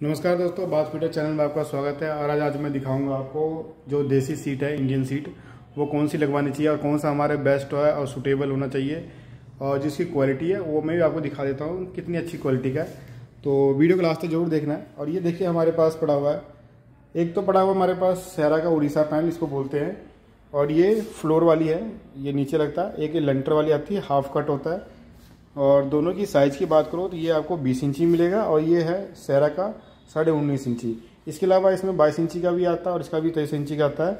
नमस्कार दोस्तों, बात फीटर चैनल में आपका स्वागत है और आज आज मैं दिखाऊँगा आपको जो देसी सीट है इंडियन सीट, वो कौन सी लगवानी चाहिए और कौन सा हमारे बेस्ट है और सुटेबल होना चाहिए और जिसकी क्वालिटी है, वो मैं भी आपको दिखा देता हूँ, कितनी अच्छी क्वालिटी का है। तो वीडियो को तक ज़रूर देखना है और ये देखिए हमारे पास पड़ा हुआ है। एक तो पड़ा हुआ हमारे पास सहरा का उड़ीसा पैनल इसको बोलते हैं और ये फ्लोर वाली है, ये नीचे लगता है। एक लंटर वाली आती है हाफ़ कट होता है। और दोनों की साइज़ की बात करो तो ये आपको 20 इंची मिलेगा और ये है सहरा का साढ़े उन्नीस इंची। इसके अलावा इसमें बाईस इंची का भी आता है और इसका भी तेईस इंची का आता है।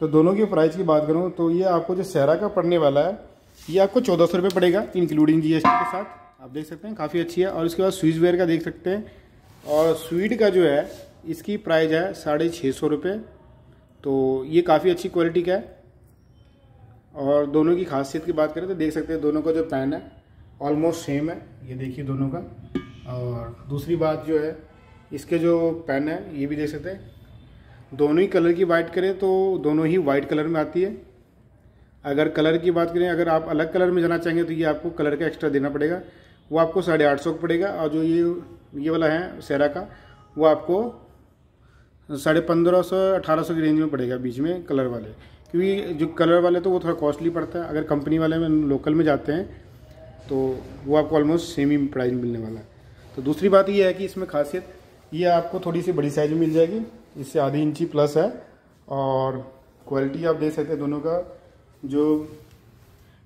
तो दोनों की प्राइस की बात करूँ तो ये आपको जो सहरा का पड़ने वाला है, ये आपको चौदह सौ रुपये पड़ेगा इंक्लूडिंग जीएसटी के साथ। आप देख सकते हैं, काफ़ी अच्छी है। और इसके बाद स्विच वेयर का देख सकते हैं। और स्वीट का जो है, इसकी प्राइस है साढ़े छः सौ रुपये तो ये काफ़ी अच्छी क्वालिटी का है। और दोनों की खासियत की बात करें तो देख सकते हैं, दोनों का जो पैन है ऑलमोस्ट सेम है, ये देखिए दोनों का। और दूसरी बात जो है, इसके जो पेन है, ये भी देख सकते हैं। दोनों ही कलर की वाइट करें तो दोनों ही वाइट कलर में आती है। अगर कलर की बात करें, अगर आप अलग कलर में जाना चाहेंगे तो ये आपको कलर का एक्स्ट्रा देना पड़ेगा। वो आपको साढ़े आठ सौ का पड़ेगा। और जो ये ये वाला है सेरा का, वो आपको साढ़े पंद्रह सौ, अठारह सौ की रेंज में पड़ेगा बीच में कलर वाले। क्योंकि जो कलर वाले तो वो थोड़ा कॉस्टली पड़ता है। अगर कंपनी वाले में लोकल में जाते हैं तो वो आपको ऑलमोस्ट सेम ही प्राइस मिलने वाला है। तो दूसरी बात ये है कि इसमें खासियत, ये आपको थोड़ी सी बड़ी साइज़ में मिल जाएगी। इससे आधी इंची प्लस है और क्वालिटी आप देख सकते हैं दोनों का। जो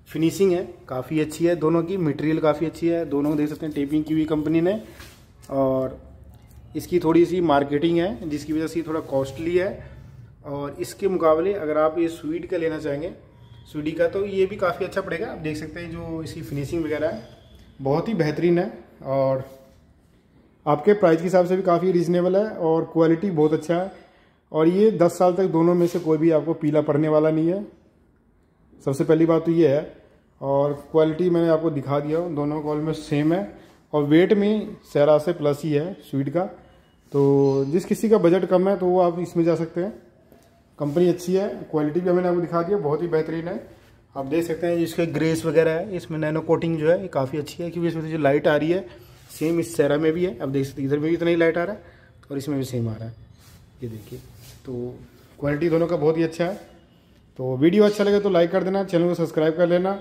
फिनिशिंग है, काफ़ी अच्छी है दोनों की मटेरियल काफ़ी अच्छी है। दोनों देख सकते हैं टेपिंग की हुई कंपनी ने। और इसकी थोड़ी सी मार्केटिंग है, जिसकी वजह से थोड़ा कॉस्टली है। और इसके मुकाबले अगर आप ये स्वीट का लेना चाहेंगे स्वीडी का तो ये भी काफ़ी अच्छा पड़ेगा। आप देख सकते हैं जो इसकी फिनिशिंग वगैरह है, बहुत ही बेहतरीन है और आपके प्राइस के हिसाब से भी काफ़ी रीजनेबल है और क्वालिटी बहुत अच्छा है। और ये 10 साल तक दोनों में से कोई भी आपको पीला पड़ने वाला नहीं है। सबसे पहली बात तो ये है और क्वालिटी मैंने आपको दिखा दिया दोनों कॉल में सेम है और वेट में सैरा से प्लस ही है स्वीट का। तो जिस किसी का बजट कम है तो वो आप इसमें जा सकते हैं। कंपनी अच्छी है, क्वालिटी भी हमने आपको दिखा दिया बहुत ही बेहतरीन है। आप देख सकते हैं, इसके ग्रेस वगैरह है, इसमें नैनो कोटिंग जो है काफ़ी अच्छी है, क्योंकि इसमें से जो लाइट आ रही है सेम इस सेरा में भी है। आप देख सकते हैं, इधर में भी इतना ही लाइट आ रहा है, और इसमें भी सेम आ रहा है। ये देखिए तो क्वालिटी दोनों का बहुत ही अच्छा है। तो वीडियो अच्छा लगे तो लाइक कर देना चैनल को सब्सक्राइब कर लेना।